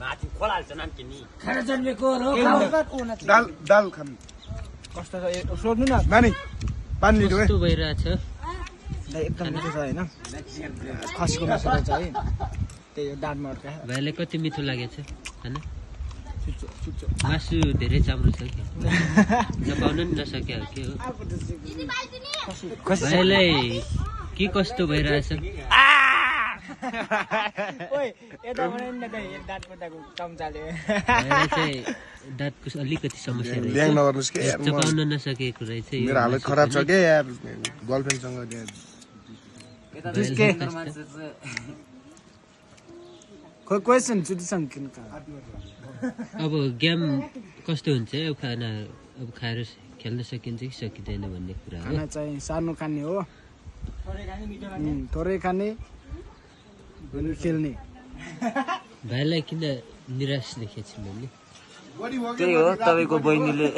माथि खोलाल्छ नाम्ची नि? खाएर जन्मेको हो दाल दाल खानु कस्तो छ? ए, सोध्नु न। नानी पानी लिनु है कस्तो भइरहेछ? दाइ एकदम मिठो छ होइन? खसीको मासु रहेछ है? त्यही हो दाँतमा अड्का भाइलाई कति मिठो लागेछ होइन? चुच्चो चुच्चो मासु धेरै चाम्रो छ क्या नपाउनु नि नसक्यो के हो? भाइलाई के कस्तो भइरहेछ? दाँतको अलिकति समस्या ल्याङ रहेछ नगर्नुहोस् के यार म- चपाउन नसकेको रहेछ यो मेरो हालत मासु खराब छ पनि। क्या यार गर्लफ्रेन्डसँग त्यहाँ जुस्के खोइ क्वेसन चुटिसँग किन अब गेम कस्तो हुन्छ? अब खाना अब खाएर खेल्न सकिन्छ कि सकिँदैन भन्ने कुरा हो? खाना चाहिँ सानो खाने हो। थोरै खाने। खेल्ने भाइलाई किन निराश देखेछु मैले त्यही हो तपाईँको बहिनीले